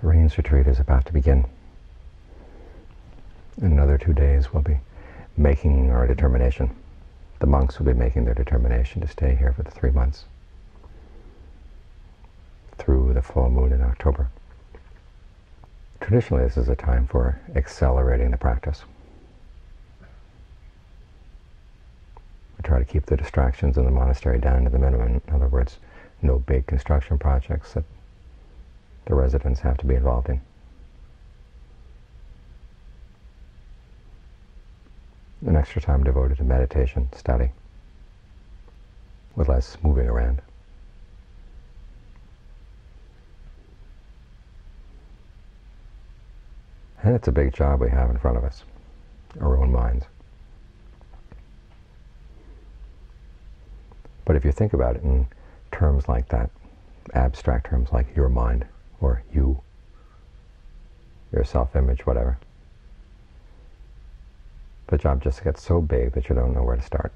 The rains retreat is about to begin. In another two days, we'll be making our determination. The monks will be making their determination to stay here for the three months through the full moon in October. Traditionally, this is a time for accelerating the practice. We try to keep the distractions in the monastery down to the minimum. In other words, no big construction projects that the residents have to be involved in. An extra time devoted to meditation, study, with less moving around. And it's a big job we have in front of us, our own minds. But if you think about it in terms like that, abstract terms like your mind or you, your self-image, whatever, the job just gets so big that you don't know where to start.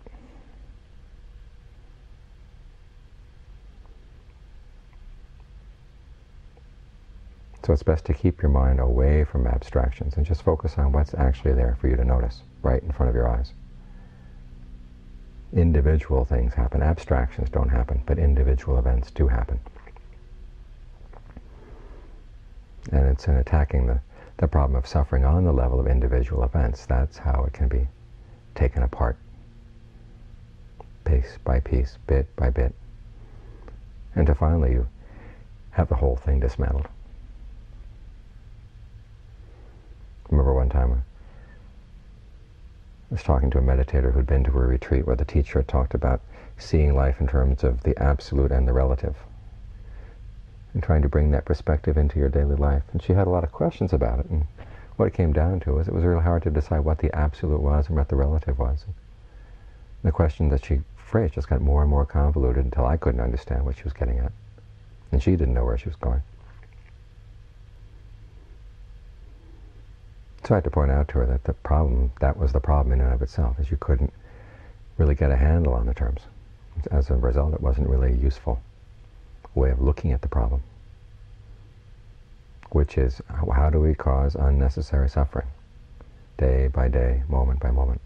So it's best to keep your mind away from abstractions and just focus on what's actually there for you to notice, right in front of your eyes. Individual things happen. Abstractions don't happen, but individual events do happen. And it's in attacking the, the problem of suffering on the level of individual events. That's how it can be taken apart, piece by piece, bit by bit. To finally you have the whole thing dismantled. remember one time uh, I was talking to a meditator who'd been to a retreat where the teacher had talked about seeing life in terms of the absolute and the relative and trying to bring that perspective into your daily life. And she had a lot of questions about it. And what it came down to was it was really hard to decide what the absolute was and what the relative was. And the question that she phrased just got more and more convoluted until I couldn't understand what she was getting at. And she didn't know where she was going. So I had to point out to her that the problem, that was the problem in and of itself, is you couldn't really get a handle on the terms. As a result, it wasn't really a useful way of looking at the problem, which is how do we cause unnecessary suffering, day by day, moment by moment.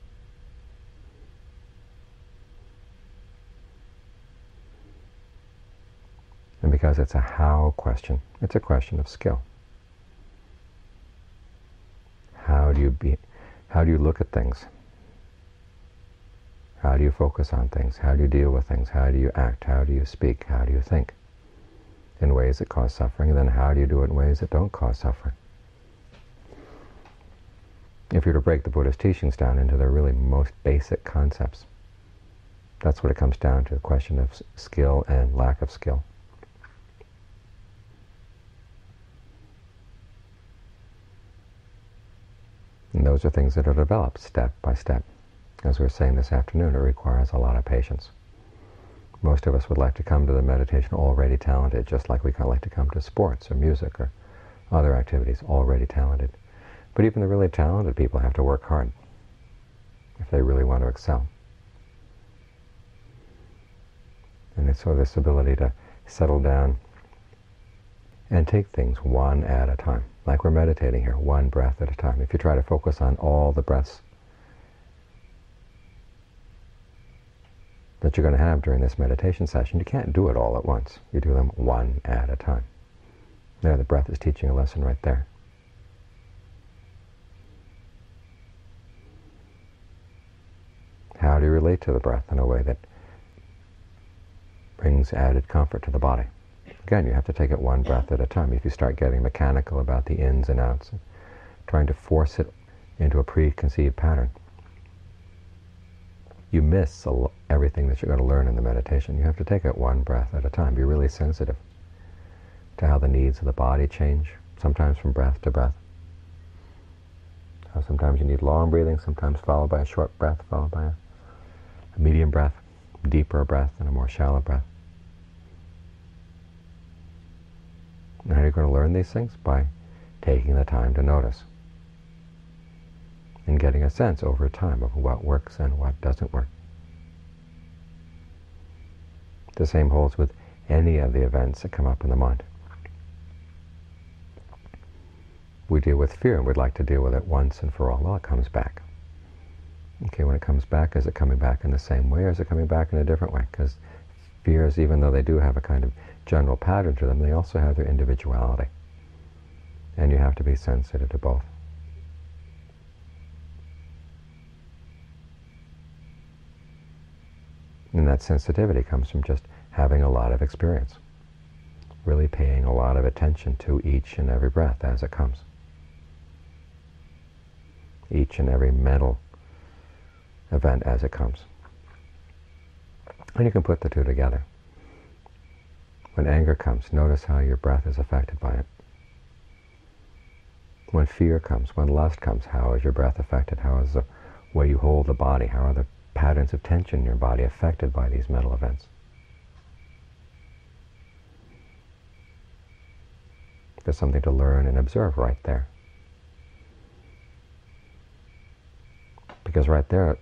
And because it's a how question, it's a question of skill. How do you be, how do you look at things? How do you focus on things? How do you deal with things? How do you act? How do you speak? How do you think? In ways that cause suffering, then how do you do it in ways that don't cause suffering? If you were to break the Buddha's teachings down into their really most basic concepts, that's what it comes down to, a question of skill and lack of skill. And those are things that are developed step by step. As we were saying this afternoon, it requires a lot of patience. Most of us would like to come to the meditation already talented, just like we kinda like to come to sports or music or other activities already talented. But even the really talented people have to work hard if they really want to excel. And it's so this ability to settle down and take things one at a time like we're meditating here, one breath at a time. If you try to focus on all the breaths that you're going to have during this meditation session, you can't do it all at once. You do them one at a time. There, the breath is teaching a lesson right there. How do you relate to the breath in a way that brings added comfort to the body? Again, you have to take it one breath at a time. If you start getting mechanical about the ins and outs, and trying to force it into a preconceived pattern, you miss everything that you're going to learn in the meditation. You have to take it one breath at a time. Be really sensitive to how the needs of the body change, sometimes from breath to breath. How sometimes you need long breathing, sometimes followed by a short breath, followed by a, a medium breath, deeper breath, and a more shallow breath. And how are you going to learn these things? By taking the time to notice and getting a sense over time of what works and what doesn't work. The same holds with any of the events that come up in the mind. we deal with fear and we'd like to deal with it once and for all. Well, it comes back. Okay, when it comes back, is it coming back in the same way or is it coming back in a different way? Because fears, even though they do have a kind of general pattern to them, they also have their individuality. And you have to be sensitive to both. And that sensitivity comes from just having a lot of experience, really paying a lot of attention to each and every breath as it comes. Each and every mental event as it comes. And you can put the two together. When anger comes, notice how your breath is affected by it. When fear comes, when lust comes, how is your breath affected? How is the way you hold the body? How are the patterns of tension in your body affected by these mental events? There's something to learn and observe right there. Because right there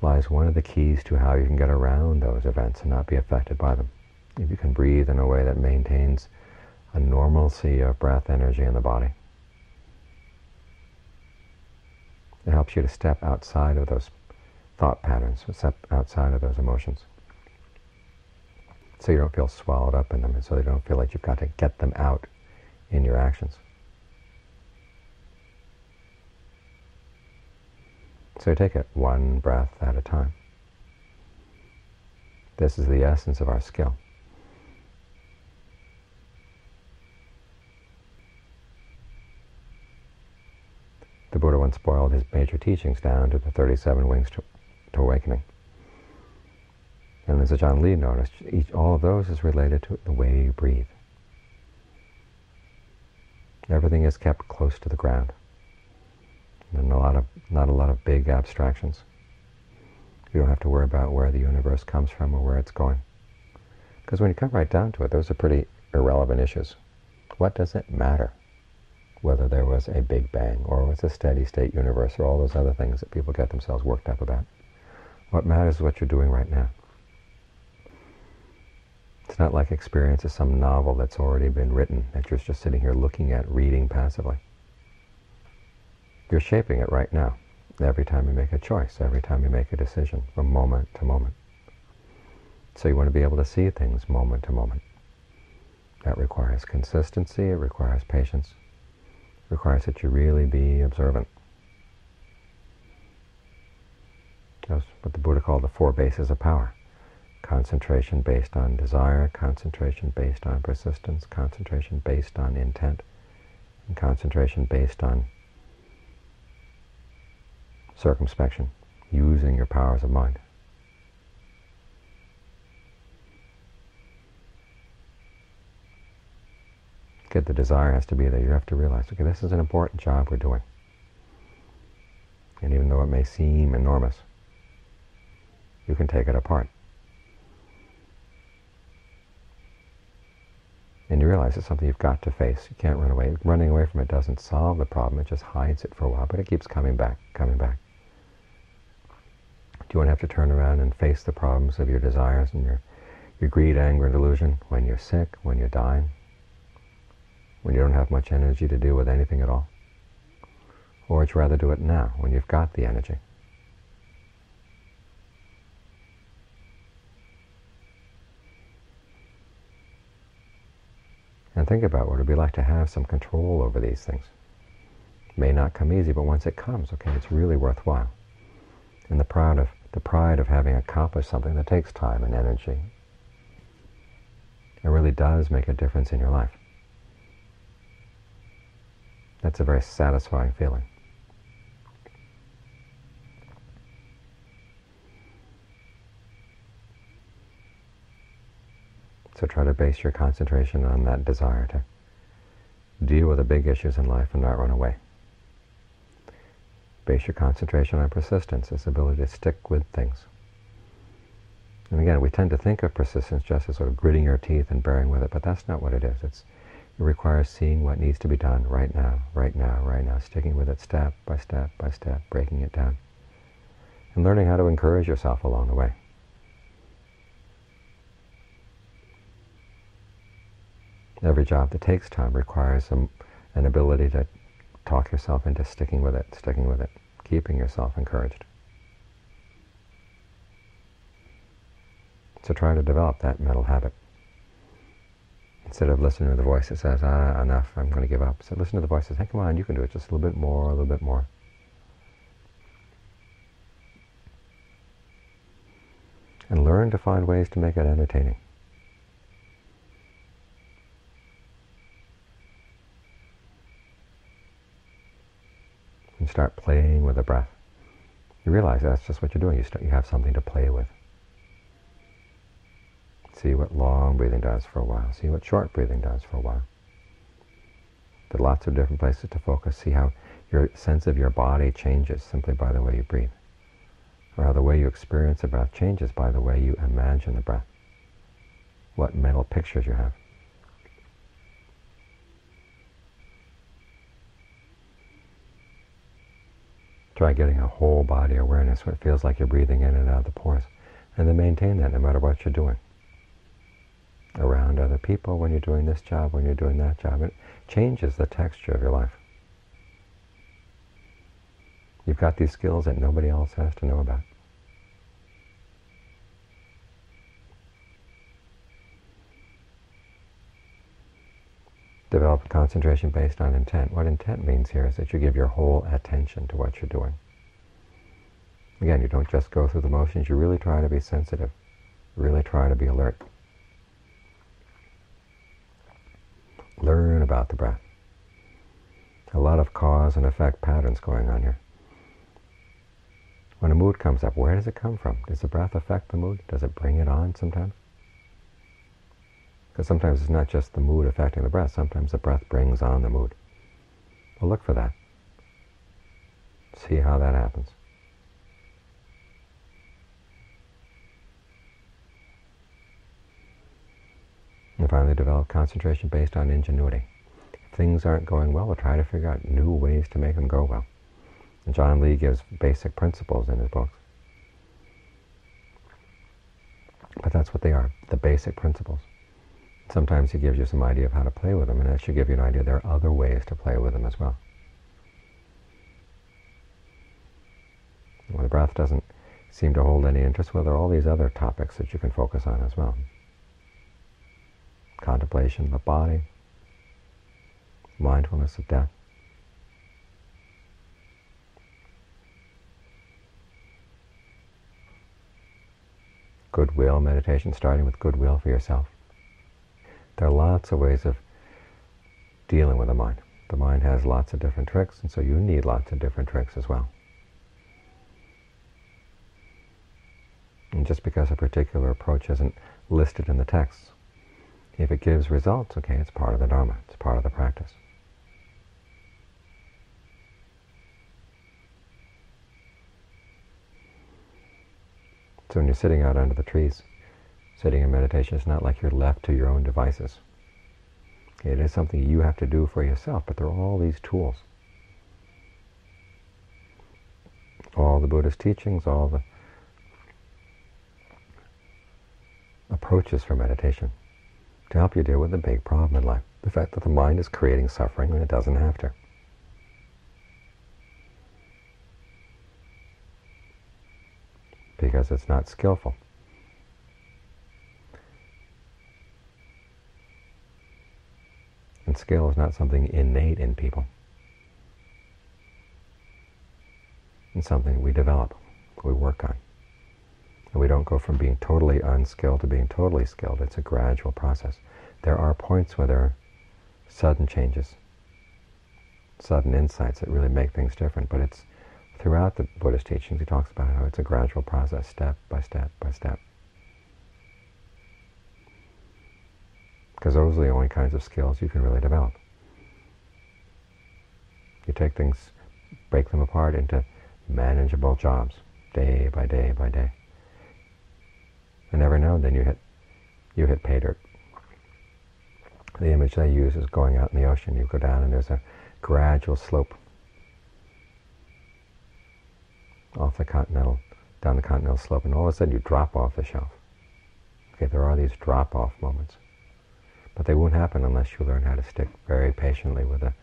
lies one of the keys to how you can get around those events and not be affected by them. If you can breathe in a way that maintains a normalcy of breath energy in the body. It helps you to step outside of those thought patterns, outside of those emotions. So you don't feel swallowed up in them, and so you don't feel like you've got to get them out in your actions. So take it one breath at a time. This is the essence of our skill. The Buddha once boiled his major teachings down to the 37 wings to, to awakening. And as Ajaan Lee noticed, each, all of those is related to the way you breathe. Everything is kept close to the ground and a lot of not a lot of big abstractions. You don't have to worry about where the universe comes from or where it's going. Because when you come right down to it, those are pretty irrelevant issues. What does it matter whether there was a Big Bang or was a steady state universe or all those other things that people get themselves worked up about? What matters is what you're doing right now. It's not like experience is some novel that's already been written that you're just sitting here looking at, reading passively. You're shaping it right now, every time you make a choice, every time you make a decision, from moment to moment. So you want to be able to see things moment to moment. That requires consistency, it requires patience, it requires that you really be observant. That's what the Buddha called the four bases of power. Concentration based on desire, concentration based on persistence, concentration based on intent, and concentration based on circumspection, using your powers of mind. Get the desire has to be there. You have to realize, okay, this is an important job we're doing. And even though it may seem enormous, you can take it apart. And you realize it's something you've got to face. You can't run away. Running away from it doesn't solve the problem. It just hides it for a while, but it keeps coming back, coming back. Do you want to have to turn around and face the problems of your desires and your, your greed, anger, and delusion when you're sick, when you're dying, when you don't have much energy to deal with anything at all? Or would you rather do it now, when you've got the energy? And think about what it would be like to have some control over these things. It may not come easy, but once it comes, okay, it's really worthwhile. And the pride of the pride of having accomplished something that takes time and energy. It really does make a difference in your life. That's a very satisfying feeling. So try to base your concentration on that desire to deal with the big issues in life and not run away. Base your concentration on persistence, this ability to stick with things. And again, we tend to think of persistence just as sort of gritting your teeth and bearing with it, but that's not what it is. It's, it requires seeing what needs to be done right now, right now, right now, sticking with it step by step by step, breaking it down, and learning how to encourage yourself along the way. Every job that takes time requires some, an ability to talk yourself into sticking with it, sticking with it, keeping yourself encouraged. So try to develop that mental habit. Instead of listening to the voice that says, ah, enough, I'm going to give up. So listen to the voice that says, hey, come on, you can do it just a little bit more, a little bit more. And learn to find ways to make it entertaining. Start playing with the breath. You realize that's just what you're doing. You, start, you have something to play with. See what long breathing does for a while. See what short breathing does for a while. There are lots of different places to focus. See how your sense of your body changes simply by the way you breathe. Or how the way you experience the breath changes by the way you imagine the breath. What mental pictures you have. Try getting a whole body awareness where it feels like you're breathing in and out of the pores. And then maintain that no matter what you're doing around other people, when you're doing this job, when you're doing that job. It changes the texture of your life. You've got these skills that nobody else has to know about. Develop concentration based on intent. What intent means here is that you give your whole attention to what you're doing. Again, you don't just go through the motions, you really try to be sensitive, really try to be alert. Learn about the breath. A lot of cause and effect patterns going on here. When a mood comes up, where does it come from? Does the breath affect the mood? Does it bring it on sometimes? Because sometimes it's not just the mood affecting the breath, sometimes the breath brings on the mood. Well, look for that. See how that happens. And finally, develop concentration based on ingenuity. If things aren't going well, we'll try to figure out new ways to make them go well. And Ajaan Lee gives basic principles in his books. But that's what they are, the basic principles. Sometimes he gives you some idea of how to play with them, and that should give you an idea there are other ways to play with them as well. When the breath doesn't seem to hold any interest, well, there are all these other topics that you can focus on as well contemplation of the body, mindfulness of death. Goodwill meditation, starting with goodwill for yourself. There are lots of ways of dealing with the mind. The mind has lots of different tricks, and so you need lots of different tricks as well. And just because a particular approach isn't listed in the texts, if it gives results, okay, it's part of the Dharma. It's part of the practice. So when you're sitting out under the trees, sitting in meditation, it's not like you're left to your own devices. It is something you have to do for yourself, but there are all these tools. All the Buddhist teachings, all the approaches for meditation to help you deal with the big problem in life. The fact that the mind is creating suffering when it doesn't have to. Because it's not skillful. Skill is not something innate in people. It's something we develop, we work on. And we don't go from being totally unskilled to being totally skilled. It's a gradual process. There are points where there are sudden changes, sudden insights that really make things different. But it's throughout the Buddhist teachings, he talks about how it's a gradual process, step by step by step. Because those are the only kinds of skills you can really develop. You take things, break them apart into manageable jobs, day by day by day. And every now and then you hit, you hit pay dirt. The image they use is going out in the ocean. You go down and there's a gradual slope off the continental, down the continental slope, and all of a sudden you drop off the shelf. Okay, there are these drop-off moments. But they won't happen unless you learn how to stick very patiently with a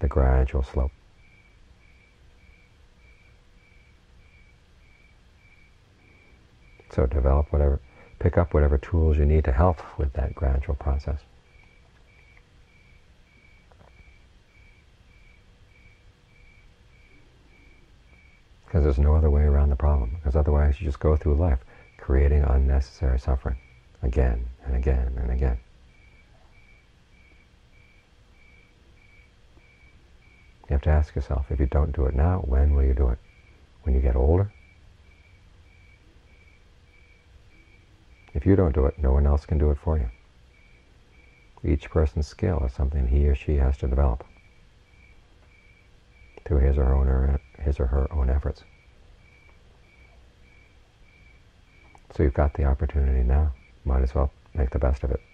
the gradual slope. So develop whatever, pick up whatever tools you need to help with that gradual process. Because there's no other way around the problem. Because otherwise you just go through life creating unnecessary suffering again and again and again. You have to ask yourself, if you don't do it now, when will you do it? When you get older? If you don't do it, no one else can do it for you. Each person's skill is something he or she has to develop through his or, own, his or her own efforts. So you've got the opportunity now. Might as well make the best of it.